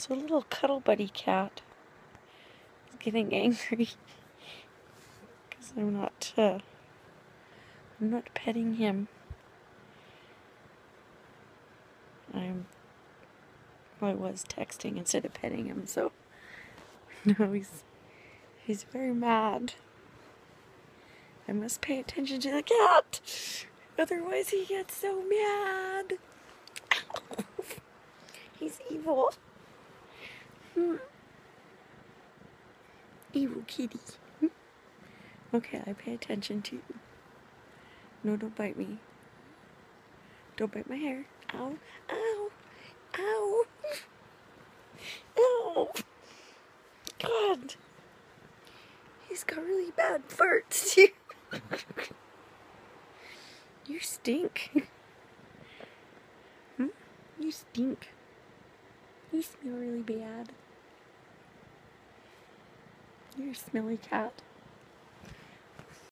It's a little cuddle buddy cat. He's getting angry because I'm not. Uh, I'm not petting him. I'm. Well, I was texting instead of petting him, so no, he's he's very mad. I must pay attention to the cat, otherwise he gets so mad. He's evil. Hmm. Evil kitty. Hmm. Okay, I pay attention to you. No, don't bite me. Don't bite my hair. Ow, ow, ow, ow. God. He's got really bad farts too. you stink. hmm? You stink. You smell really bad. You're smelly cat.